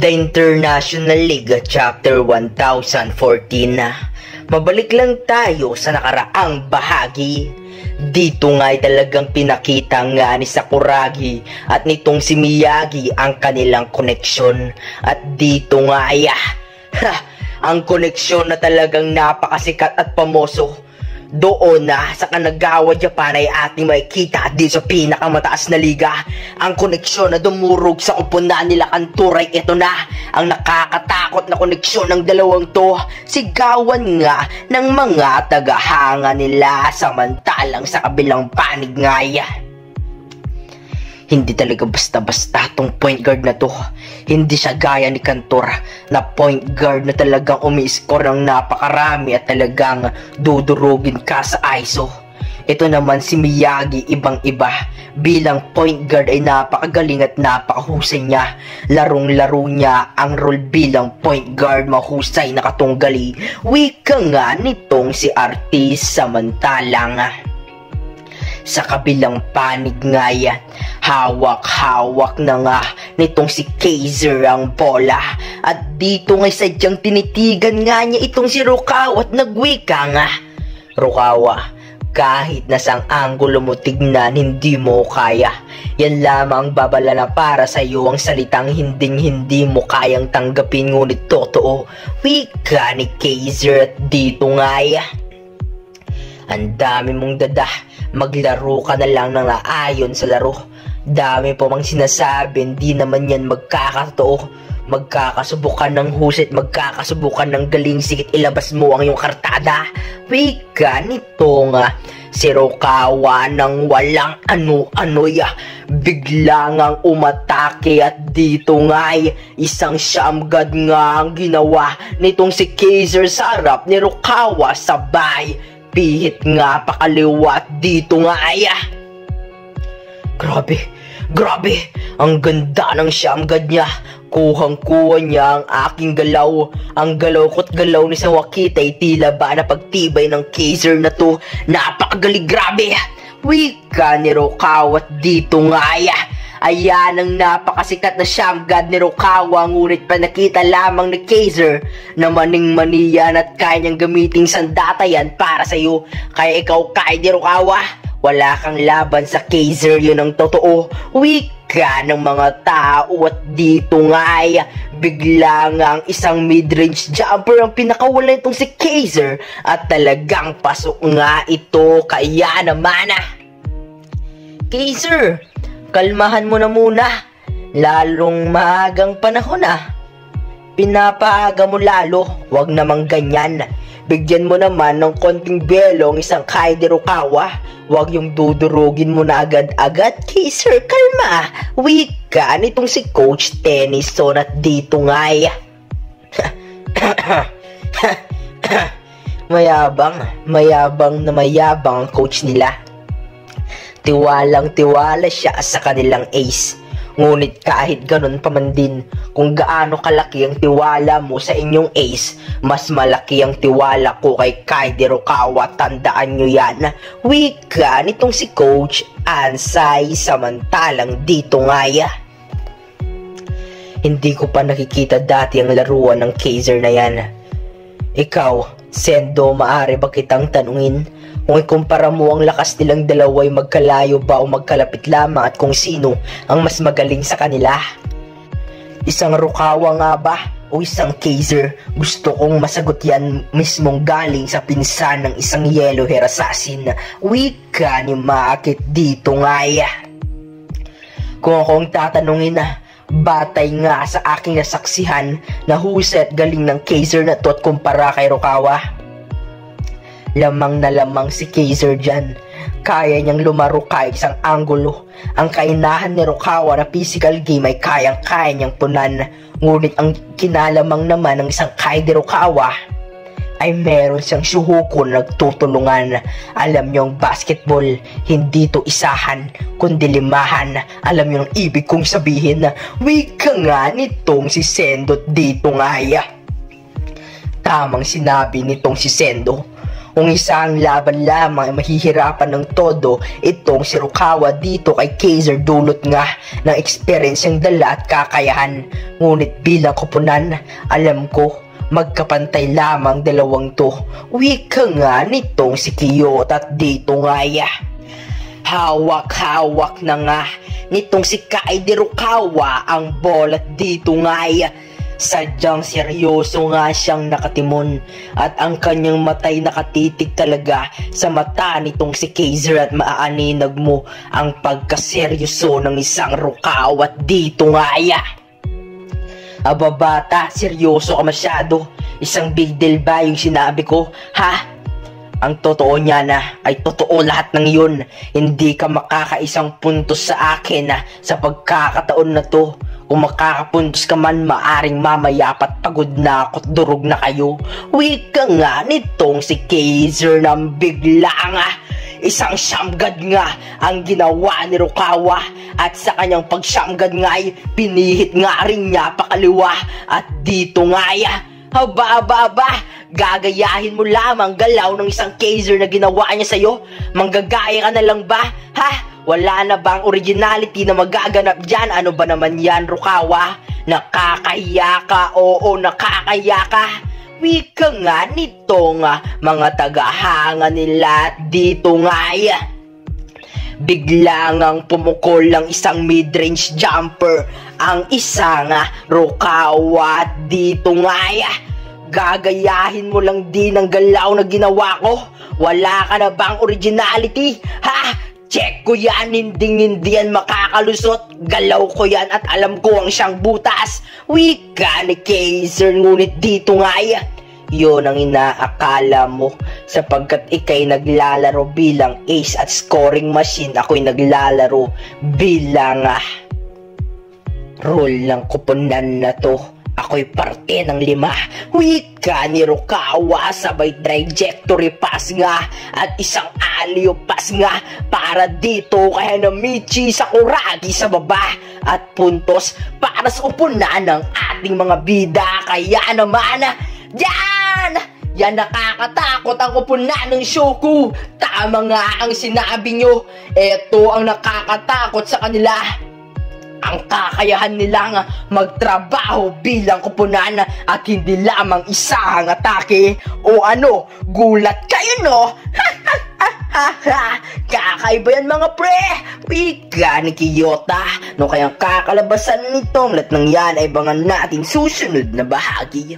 The International League Chapter 1014 na. Mabalik lang tayo sa nakaraang bahagi. Dito nga ay talagang pinakita nga ni Sakuragi at nitong si Miyagi ang kanilang koneksyon. At dito nga ay ah, ha, ang koneksyon na talagang napakasikat at pamoso doon na sa Kanagawa, Japan ay ating makikita dito sa pinakamataas na liga. Ang koneksyon na dumurog sa kupunan nila Kanturay, ito na ang nakakatakot na koneksyon ng dalawang to. Sigawan nga ng mga tagahanga nila samantalang sa kabilang panig nga yan. Hindi talaga basta-basta tong point guard na to. Hindi siya gaya ni Kantor na point guard na talagang umi-score ng napakarami at talagang dudurugin ka sa ISO. Ito naman si Miyagi ibang iba. Bilang point guard ay napakagaling at napakahusay niya. Larong-laro niya ang role bilang point guard mahusay na katunggali. Wika nga nitong si Artis samantalang sa kabilang panig nga yan. Hawak-hawak na nga nitong si Kaiser ang bola. At dito nga sadyang tinitigan nga niya itong si Rukawa at nagwika nga. Rukawa, kahit na sang anggulo mo tignan, hindi mo kaya. Yan lamang babala na para sa iyo ang salitang hinding-hindi mo kayang tanggapin ngunit totoo. Wika ni Kaiser at dito nga ya. Ang dami mong dada, maglaro ka na lang ng aayon sa laro. Dami po mang sinasabi, hindi naman yan magkakatotoo. Magkakasubukan ng husit, magkakasubukan ng galing, sikit ilabas mo ang iyong kartada. Wika nito nga, si Rokawa ng walang ano-ano ya. Bigla ngang umatake at dito nga'y isang siyamgad nga ang ginawa nitong si Kaiser sa harap ni Rokawa sabay Pihit nga pakaliwat dito nga aya. Grabe, grabe, ang ganda ng siyamgad niya. Kuhang-kuha niya ang aking galaw. Ang galaw ko't galaw ni Sawakita ay tila ba na pagtibay ng Kaiser na to. Napakagaling, grabe. Wika ni Rokawat dito nga aya. Ayan ang napakasikat na siyamgad ni Rokawa ngunit panakita lamang ni Kaiser na maning maniyan at kaya niyang gamiting sandata yan para sa iyo. Kaya ikaw kaya ni Rokawa, wala kang laban sa Kaiser yun ang totoo. Wika ng mga tao at dito nga ay bigla nga ang isang mid-range jumper ang pinakawala itong si Kaiser at talagang pasok nga ito kaya naman ah. Kaiser, kalmahan mo na muna. Lalong maagang panahon na. Pinapaaga mo lalo, wag namang ganyan. Bigyan mo naman ng konting belong isang Kaide Rukawa. Huwag yung dudurugin mo na agad-agad. Kisser, kalma. Wika nitong si Coach Tennyson at dito nga ay. mayabang, mayabang na mayabang ang coach nila. Tiwalang tiwala siya sa kanilang ace. Ngunit kahit ganun pa man din, kung gaano kalaki ang tiwala mo sa inyong ace, mas malaki ang tiwala ko kay Kaide Rokawa. Tandaan nyo yan. Wika nitong si Coach Ansay samantalang dito nga ya. Hindi ko pa nakikita dati ang laruan ng Kaiser na yan. Ikaw, Sendo, maaari ba kitang tanungin? Kung ikumpara mo ang lakas nilang dalawa ay magkalayo ba o magkalapit lamang at kung sino ang mas magaling sa kanila. Isang Rukawa nga ba o isang Kaiser? Gusto kong masagot yan mismong galing sa pinsan ng isang Yellow Hair Assassin. Wika ni Maakit dito nga ya. Kung akong tatanungin na, batay nga sa aking nasaksihan na huset galing ng Kaiser na to at kumpara kay Rukawa. Lamang na lamang si Kaiser dyan. Kaya niyang lumaro kahit isang anggulo. Ang kainahan ni Rukawa na physical game ay kayang-kaya niyang punan. Ngunit ang kinalamang naman ng isang Kaide Rukawa ay meron siyang suhuko na nagtutulungan. Alam niyo ang basketball, hindi to isahan, kundi limahan. Alam niyo ang ibig kong sabihin na wika nga nitong si Sendo dito nga ya. Tamang sinabi nitong si Sendo Kung isang laban lamang ay mahihirapan ng todo, itong si Rukawa dito kay Kaiser dulot nga ng experience yung dala at kakayahan. Ngunit bilang kupunan, alam ko magkapantay lamang dalawang to. Wika nga nitong si Kiyot at dito nga ya. Hawak-hawak na nga nitong si Kaide Rukawa ang bola dito nga ya Sadyang seryoso nga siyang nakatimon at ang kanyang matay nakatitig talaga sa mata nitong si Kaiser at maaaninag mo ang pagkaseryoso ng isang rukaw at dito nga ya. Aba bata, seryoso ka masyado. Isang big deal ba yung sinabi ko? Ha? Ang totoo niya na ay totoo lahat ng yun. Hindi ka makakaisang puntos sa akin na sa pagkakataon na to. Kung makakapuntos ka man, maaring mamaya pat pagod na ako't durog na kayo. Wika nga nitong si Kaiser ng bigla nga. Isang siyamgad nga ang ginawa ni Rukawa at sa kanyang pagsyamgad nga ay pinihit nga rin niya pakaliwa at dito nga ya. Haba, haba, haba, gagayahin mo lamang galaw ng isang Kaiser na ginawa niya sa'yo? Manggagaya ka na lang ba? Ha? Wala na bang originality na magaganap dyan? Ano ba naman yan, Rukawa? Nakakahiya ka, oo, nakakahiya ka. Wika nga nito nga mga tagahanga nila dito nga ya. Bigla ngang pumukol lang isang mid-range jumper ang isa nga Rukawa dito nga ya. Gagayahin mo lang din ang galaw na ginawa ko. Wala ka na bang originality? Ha? Check ko yan, hindi hindi yan makakalusot. Galaw ko yan at alam ko ang siyang butas. Wika ni Kaiser, ngunit dito nga yan. Yun ang inaakala mo sapagkat ikay naglalaro bilang ace at scoring machine. Ako'y naglalaro bilang ah, role ng kupunan na to. Ako'y parte ng lima. Wika ni Rukawa sabay trajectory pass nga at isang alio pass nga para dito kaya na Michi sa Kuragi sa baba at puntos para sa upunan ng ating mga bida. Kaya naman, yan! Yan nakakatakot ang upunan ng Shoku. Tama nga ang sinabi nyo. Ito ang nakakatakot sa kanila ang kakayahan nilang magtrabaho bilang kupunan at hindi lamang isang atake o ano, gulat kayo no? Kakaiba yan mga pre! Wika ni Kiyota no kayang kakalabasan nitong lahat ng yan ay bangan natin susunod na bahagi.